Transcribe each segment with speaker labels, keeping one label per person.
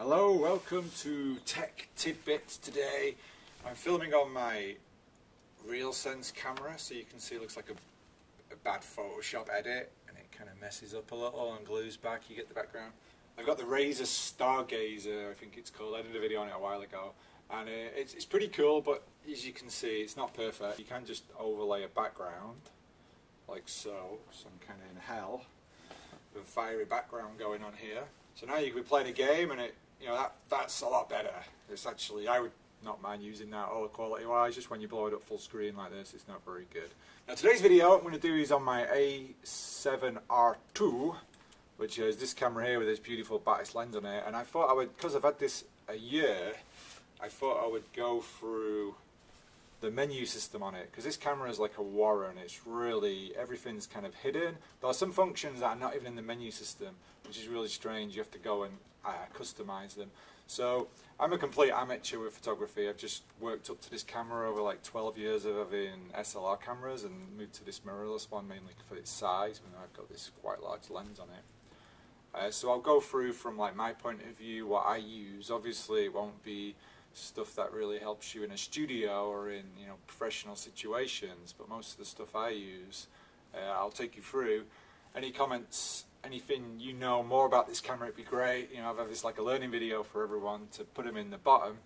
Speaker 1: Hello, welcome to Tech Tidbits today. I'm filming on my RealSense camera so you can see it looks like a, a bad Photoshop edit and it kind of messes up a little and glues back, you get the background. I've got the Razer Stargazer, I think it's called, I did a video on it a while ago and uh, it's, it's pretty cool but as you can see it's not perfect. You can just overlay a background like so, so I'm kind of in hell with a fiery background going on here. So now you can be playing a game and it, you know, that that's a lot better. It's actually, I would not mind using that all the quality wise, just when you blow it up full screen like this, it's not very good. Now today's video I'm going to do is on my A7R2, which is this camera here with this beautiful Batis lens on it, and I thought I would, because I've had this a year, I thought I would go through the menu system on it because this camera is like a warren it's really everything's kind of hidden. There are some functions that are not even in the menu system which is really strange. You have to go and uh, customize them. So I'm a complete amateur with photography. I've just worked up to this camera over like 12 years of having SLR cameras and moved to this mirrorless one mainly for its size when I've got this quite large lens on it. Uh, so I'll go through from like my point of view what I use. Obviously it won't be stuff that really helps you in a studio or in you know professional situations but most of the stuff I use uh, I'll take you through. Any comments anything you know more about this camera it'd be great. You know I've had this like a learning video for everyone to put them in the bottom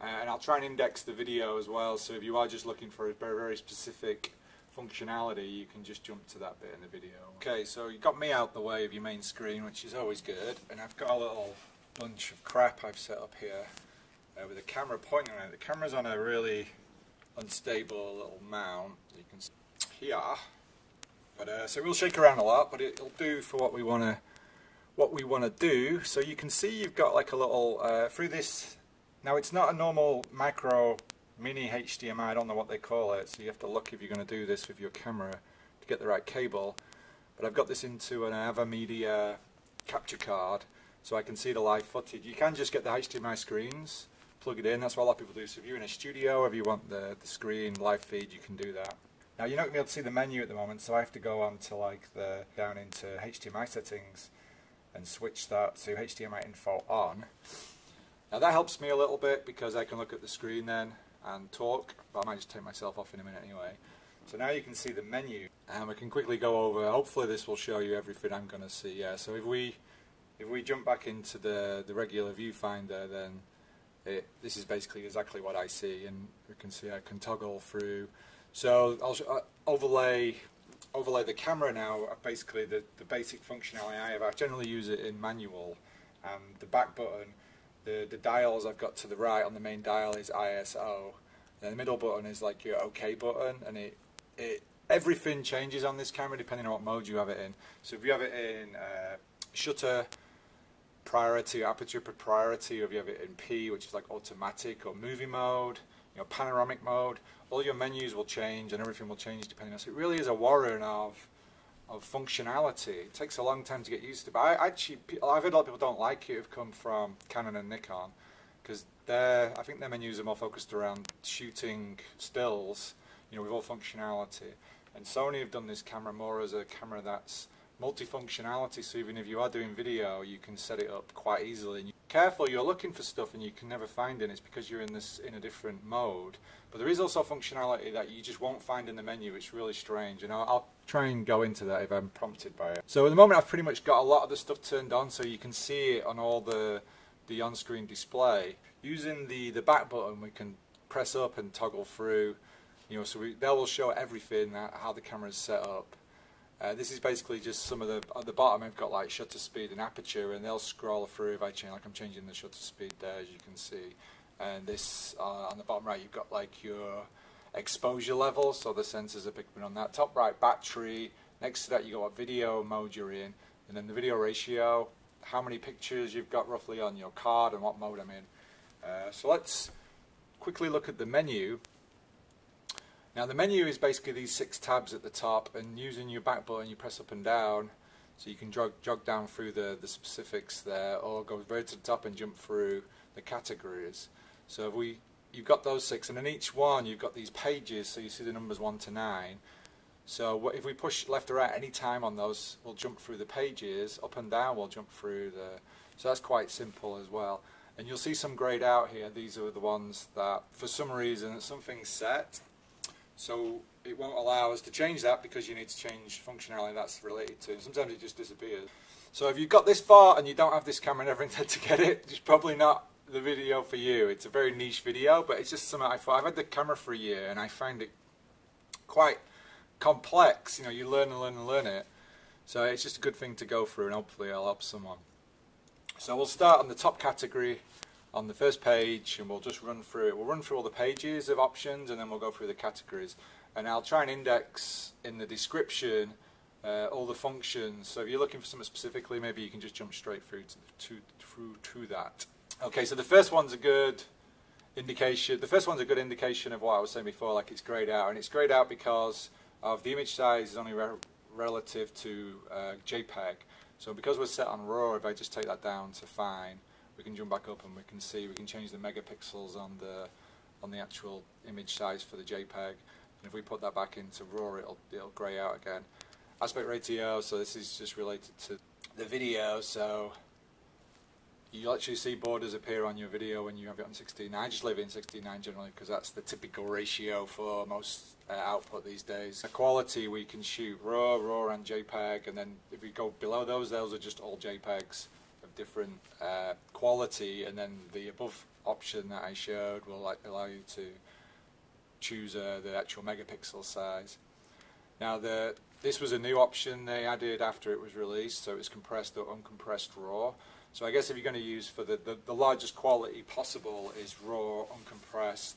Speaker 1: uh, and I'll try and index the video as well. So if you are just looking for a very very specific functionality you can just jump to that bit in the video. Okay so you got me out the way of your main screen which is always good and I've got a little bunch of crap I've set up here uh, with the camera pointing it. The camera's on a really unstable little mount. You can see here, but uh, so we'll shake around a lot, but it'll do for what we want to what we want to do. So you can see you've got like a little uh, through this. Now it's not a normal micro mini HDMI. I don't know what they call it. So you have to look if you're going to do this with your camera to get the right cable. But I've got this into an AVerMedia capture card so I can see the live footage. You can just get the HDMI screens plug it in. That's what a lot of people do. So if you're in a studio, if you want the, the screen live feed, you can do that. Now you're not going to be able to see the menu at the moment, so I have to go on to like the down into HDMI settings and switch that to HDMI info on. Now that helps me a little bit because I can look at the screen then and talk, but I might just take myself off in a minute anyway. So now you can see the menu and we can quickly go over, hopefully this will show you everything I'm going to see. Yeah, so if we if we jump back into the, the regular viewfinder then it, this is basically exactly what I see and you can see I can toggle through. So I'll uh, overlay overlay the camera now uh, basically the, the basic functionality I have. I generally use it in manual and the back button the, the dials I've got to the right on the main dial is ISO and the middle button is like your OK button and it, it everything changes on this camera depending on what mode you have it in. So if you have it in uh, shutter priority, aperture priority, or if you have it in P, which is like automatic or movie mode, you know, panoramic mode, all your menus will change and everything will change depending on. So it really is a warren of of functionality. It takes a long time to get used to. But I actually, I've heard a lot of people don't like it. Have come from Canon and Nikon because their, I think their menus are more focused around shooting stills, you know, with all functionality. And Sony have done this camera more as a camera that's multifunctionality so even if you are doing video you can set it up quite easily. And careful you're looking for stuff and you can never find it it's because you're in this in a different mode but there is also functionality that you just won't find in the menu it's really strange and I'll, I'll try and go into that if I'm prompted by it. So at the moment I've pretty much got a lot of the stuff turned on so you can see it on all the the on-screen display. Using the the back button we can press up and toggle through you know so we, that will show everything that, how the camera is set up uh, this is basically just some of the, at the bottom I've got like shutter speed and aperture and they'll scroll through if I change, like I'm changing the shutter speed there as you can see. And this, uh, on the bottom right you've got like your exposure level, so the sensors are picking on that. Top right, battery, next to that you got what video mode you're in, and then the video ratio, how many pictures you've got roughly on your card and what mode I'm in. Uh, so let's quickly look at the menu now the menu is basically these six tabs at the top and using your back button you press up and down so you can jog, jog down through the, the specifics there or go right to the top and jump through the categories. So if we, you've got those six and in each one you've got these pages so you see the numbers 1 to 9. So if we push left or right any time on those we'll jump through the pages, up and down we'll jump through the So that's quite simple as well. And you'll see some grayed out here. These are the ones that, for some reason, something's set. So it won't allow us to change that because you need to change functionality that's related to. Sometimes it just disappears. So if you've got this far and you don't have this camera and everything to get it, it's probably not the video for you. It's a very niche video, but it's just something I thought. I've had the camera for a year and I find it quite complex. You know, you learn and learn and learn it. So it's just a good thing to go through and hopefully I'll help someone. So we'll start on the top category on the first page and we'll just run through it. We'll run through all the pages of options and then we'll go through the categories. And I'll try and index in the description uh, all the functions. So if you're looking for something specifically, maybe you can just jump straight through to, to, through to that. Okay, so the first one's a good indication. The first one's a good indication of what I was saying before, like it's grayed out, and it's grayed out because of the image size is only re relative to uh, JPEG. So because we're set on RAW, if I just take that down to fine, we can jump back up and we can see we can change the megapixels on the on the actual image size for the JPEG. And if we put that back into RAW, it'll it'll grey out again. Aspect ratio. So this is just related to the video. So you actually see borders appear on your video when you have it on 16. I just leave it in 16.9 generally because that's the typical ratio for most uh, output these days. The quality we can shoot RAW, RAW and JPEG and then if we go below those, those are just all JPEGs different uh, quality and then the above option that I showed will like, allow you to choose uh, the actual megapixel size. Now the this was a new option they added after it was released so it's compressed or uncompressed RAW. So I guess if you're going to use for the, the, the, largest quality possible is raw, uncompressed,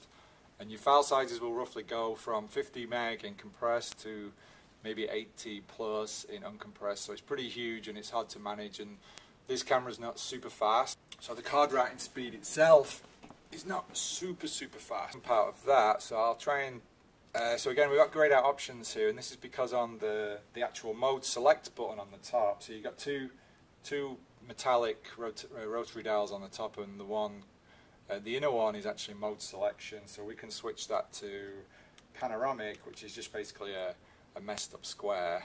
Speaker 1: and your file sizes will roughly go from 50 meg in compressed to maybe 80 plus in uncompressed. So it's pretty huge and it's hard to manage. And this camera's not super fast, so the card writing speed itself is not super super fast. Part of that, so I'll try and. Uh, so again, we've got grayed out options here, and this is because on the the actual mode select button on the top. So you've got two two metallic rot uh, rotary dials on the top and the one, uh, the inner one is actually mode selection so we can switch that to panoramic which is just basically a, a messed up square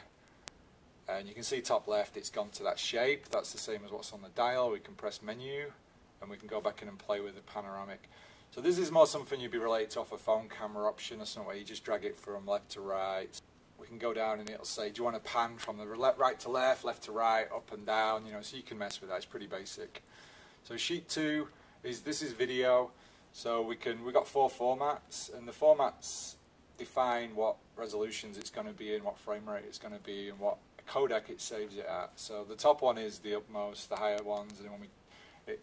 Speaker 1: and you can see top left it's gone to that shape. That's the same as what's on the dial. We can press menu and we can go back in and play with the panoramic. So this is more something you'd be related to off a phone camera option or something where you just drag it from left to right. We can go down and it'll say, do you want to pan from the right to left, left to right, up and down, you know, so you can mess with that, it's pretty basic. So sheet two is, this is video, so we can, we've got four formats, and the formats define what resolutions it's going to be in, what frame rate it's going to be, and what codec it saves it at. So the top one is the upmost, the higher ones, and when we, it,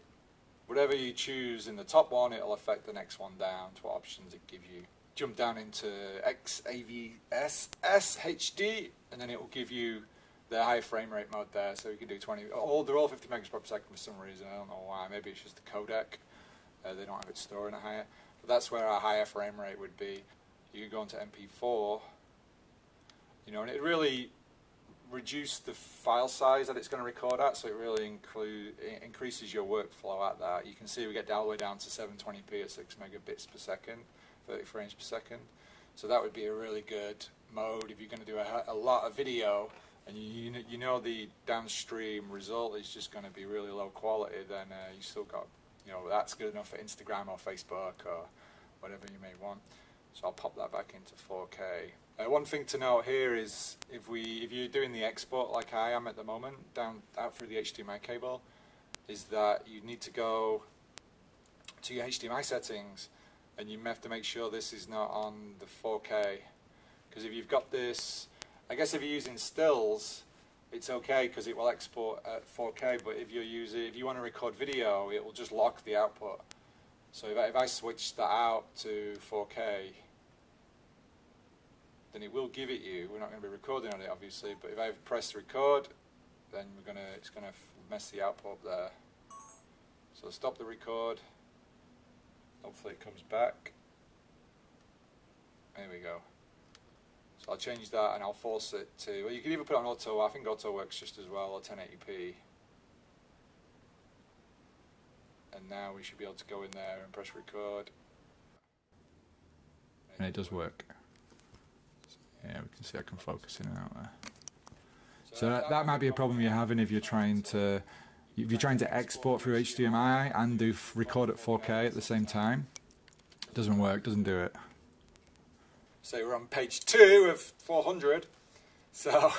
Speaker 1: whatever you choose in the top one, it'll affect the next one down to what options it gives you jump down into XAVC S HD, and then it will give you the high frame rate mode there, so you can do 20. All they're all 50 megas per second for some reason. I don't know why. Maybe it's just the codec. Uh, they don't have it stored in a higher. But that's where a higher frame rate would be. You can go into MP4. You know, and it really reduce the file size that it's going to record at, so it really include, it increases your workflow at that. You can see we get all the way down to 720p at 6 megabits per second. 30 frames per second. So that would be a really good mode if you're going to do a, a lot of video and you, you know the downstream result is just going to be really low quality, then uh, you still got, you know, that's good enough for Instagram or Facebook or whatever you may want. So I'll pop that back into 4K. Uh, one thing to note here is if we if you're doing the export like I am at the moment down out through the HDMI cable, is that you need to go to your HDMI settings and you have to make sure this is not on the 4K because if you've got this I guess if you're using stills it's okay because it will export at 4K but if you're using if you want to record video it will just lock the output. So if I, if I switch that out to 4K then it will give it you we're not going to be recording on it obviously but if I press record then we're gonna it's gonna mess the output up there so stop the record Hopefully it comes back. There we go. So I'll change that and I'll force it to, well you can either put it on auto, I think auto works just as well, or 1080p. And now we should be able to go in there and press record.
Speaker 2: And it does work. Yeah, we can see I can focus in and out there. So that, that might be a problem you're having if you're trying to if you're trying to export through HDMI and do f- record at 4K at the same time, doesn't work, doesn't do it.
Speaker 1: So we're on page two of 400. So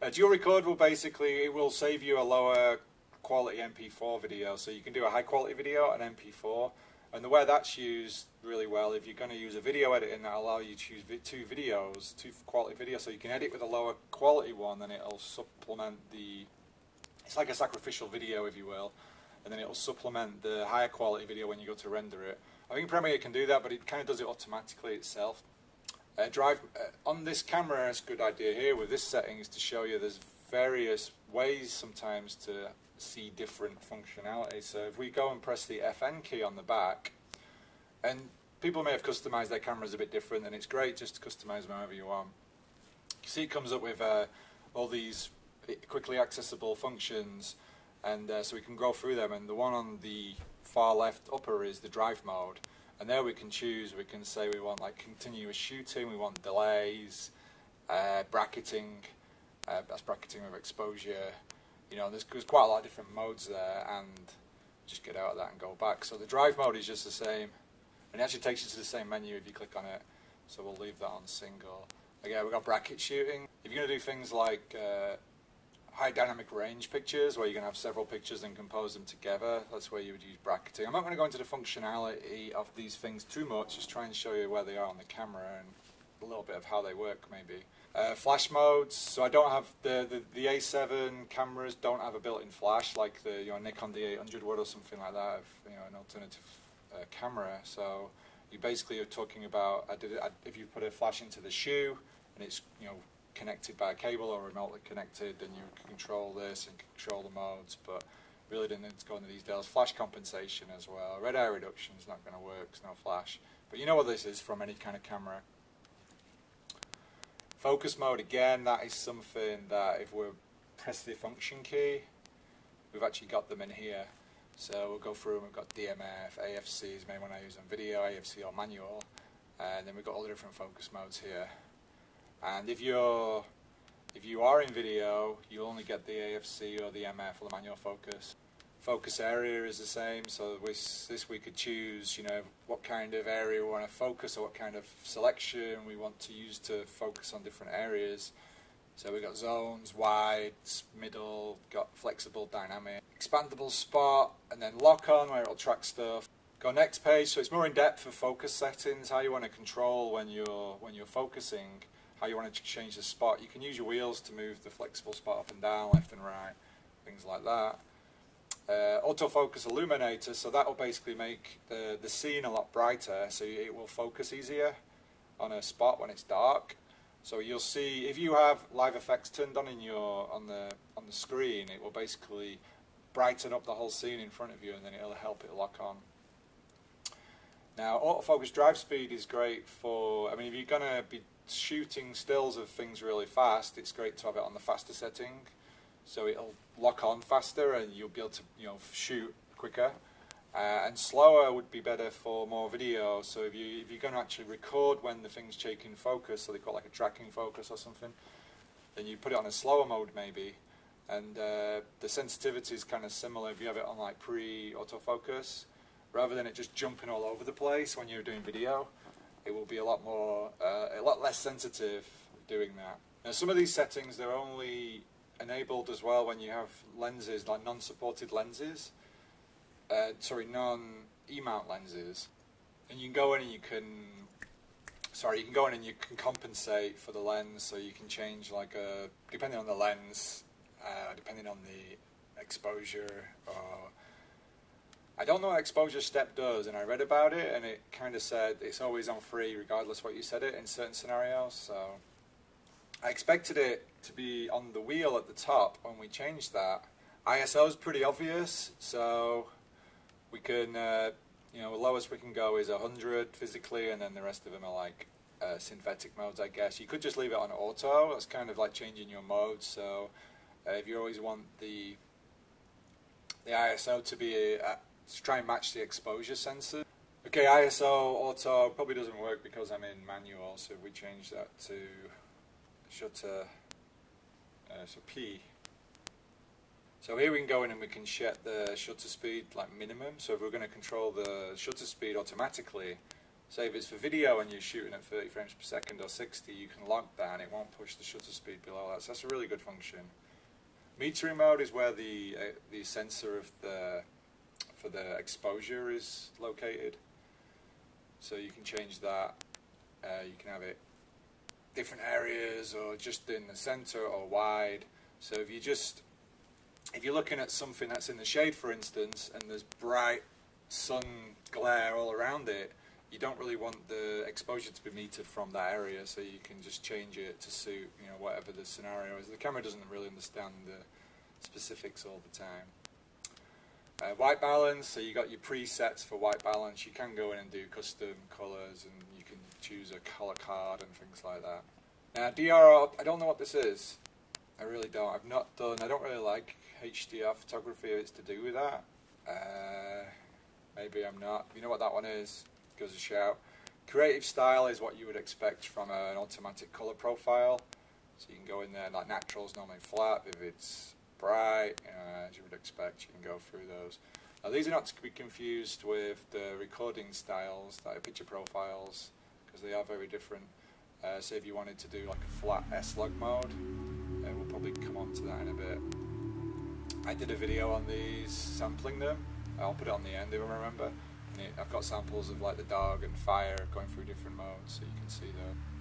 Speaker 1: a dual record will basically it will save you a lower quality MP4 video. So you can do a high quality video on MP4. And the way that's used really well, if you're going to use a video editing that allow you to choose two videos, two quality videos, so you can edit with a lower quality one, then it'll supplement the. It's like a sacrificial video, if you will, and then it'll supplement the higher quality video when you go to render it. I think Premiere can do that, but it kind of does it automatically itself. Uh, drive uh, on this camera, it's a good idea here with this setting is to show you there's various ways sometimes to see different functionality. So if we go and press the FN key on the back, and people may have customized their cameras a bit different, and it's great just to customize them however you want. You see, it comes up with uh, all these quickly accessible functions, and uh, so we can go through them. And the one on the far left upper is the drive mode, and there we can choose. We can say we want like continuous shooting, we want delays, uh, bracketing. Uh, that's bracketing with exposure. You know, there's, there's quite a lot of different modes there, and just get out of that and go back. So the drive mode is just the same, and it actually takes you to the same menu if you click on it. So we'll leave that on single. Again, we've got bracket shooting. If you're going to do things like uh, high dynamic range pictures, where you're going to have several pictures and compose them together, that's where you would use bracketing. I'm not going to go into the functionality of these things too much, just try and show you where they are on the camera and a little bit of how they work maybe. Uh, flash modes, so I don't have the, the, the A7 cameras don't have a built-in flash like the you know Nikon D800 would or something like that, if, you know an alternative uh, camera. So you basically are talking about I did I, if you put a flash into the shoe and it's you know connected by a cable or remotely connected, then you can control this and control the modes. But really didn't need to go into these details. Flash compensation as well. Red eye reduction is not going to work. There's no flash. But you know what this is from any kind of camera. Focus mode again. That is something that if we press the function key, we've actually got them in here. So we'll go through and we've got DMF, AFC is main one I use on video, AFC or manual, and then we've got all the different focus modes here. And if you're if you are in video, you'll only get the AFC or the MF or the manual focus. Focus area is the same, so this, this we could choose, you know, what kind of area we want to focus or what kind of selection we want to use to focus on different areas. So we've got zones, wide, middle, got flexible, dynamic, expandable spot, and then lock on where it'll track stuff. Go next page, so it's more in depth for focus settings, how you want to control when you're when you're focusing how you want to change the spot. You can use your wheels to move the flexible spot up and down, left and right, things like that. Uh, autofocus illuminator, so that will basically make the, the scene a lot brighter, so it will focus easier on a spot when it's dark. So you'll see if you have live effects turned on in your on the on the screen, it will basically brighten up the whole scene in front of you, and then it'll help it lock on. Now, autofocus drive speed is great for. I mean, if you're gonna be shooting stills of things really fast, it's great to have it on the faster setting, so it'll lock on faster and you'll be able to you know shoot quicker. Uh, and slower would be better for more video. So if you if you're going to actually record when the thing's taking focus, so they've got like a tracking focus or something, then you put it on a slower mode maybe, and uh, the sensitivity is kind of similar if you have it on like pre-autofocus, rather than it just jumping all over the place when you're doing video it will be a lot more, uh, a lot less sensitive doing that. Now some of these settings, they're only enabled as well when you have lenses, like non-supported lenses, uh, sorry, non-E-mount lenses. And you can go in and you can, sorry, you can go in and you can compensate for the lens, so you can change like a, depending on the lens, uh, depending on the exposure or I don't know what exposure step does, and I read about it, and it kind of said it's always on free regardless what you set it in certain scenarios. So I expected it to be on the wheel at the top when we changed that. ISO is pretty obvious, so we can, uh, you know, the lowest we can go is 100 physically, and then the rest of them are like uh, synthetic modes, I guess. You could just leave it on auto. That's kind of like changing your mode. So uh, if you always want the the ISO to be uh, to try and match the exposure sensor. Okay, ISO auto probably doesn't work because I'm in manual, so if we change that to shutter, uh, so P, So here we can go in and we can set the shutter speed like minimum. So if we're going to control the shutter speed automatically, say if it's for video and you're shooting at 30 frames per second or 60, you can lock that and it won't push the shutter speed below that. So that's a really good function. Metering mode is where the uh, the sensor of the for the exposure is located. So you can change that. Uh, you can have it different areas or just in the center or wide. So if you just if you're looking at something that's in the shade, for instance, and there's bright sun glare all around it, you don't really want the exposure to be metered from that area, so you can just change it to suit you know whatever the scenario is. The camera doesn't really understand the specifics all the time. Uh, white balance, so you got your presets for white balance. You can go in and do custom colors, and choose a color card and things like that. Now DRR, I don't know what this is. I really don't. I've not done. I don't really like HDR photography. It's to do with that. Uh, maybe I'm not. You know what that one is? Gives a shout. Creative style is what you would expect from an automatic color profile. So you can go in there, like natural's normally flat. If it's bright, uh, as you would expect, you can go through those. Now these are not to be confused with the recording styles, like picture profiles, because they are very different. Uh, so if you wanted to do like a flat S-Log mode, uh, we'll probably come on to that in a bit. I did a video on these, sampling them. I'll put it on the end if I remember. It, I've got samples of like the dog and fire going through different modes, so you can see that.